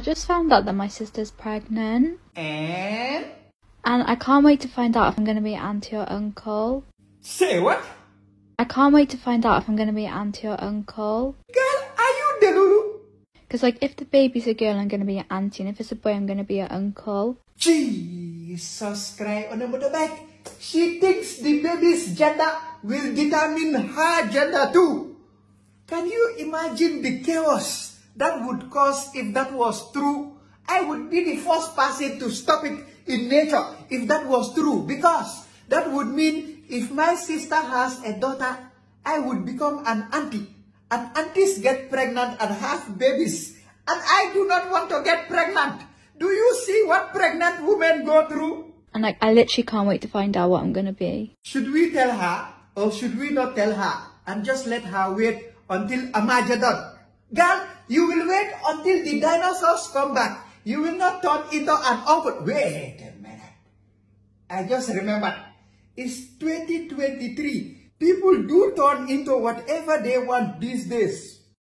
I just found out that my sister's pregnant. And And I can't wait to find out if I'm going to be auntie or uncle. say what? I can't wait to find out if I'm going to be auntie or uncle. Girl, are you delulu? Because, like, if the baby's a girl, I'm going to be an auntie, and if it's a boy, I'm going to be an uncle. Jesus Christ on the motorbike. She thinks the baby's gender will determine her gender too. Can you imagine the chaos that would cause if that was true? I would be the first person to stop it in nature if that was true because that would mean if my sister has a daughter, I would become an auntie. And aunties get pregnant and have babies. And I do not want to get pregnant. Do you see what pregnant women go through? And, like, I literally can't wait to find out what I'm going to be. Should we tell her or should we not tell her and just let her wait until Armageddon? Girl, you will wait until the dinosaurs come back. You will not turn into an uncle. Wait a minute. I just remembered. It's 2023. People do turn into whatever they want these days.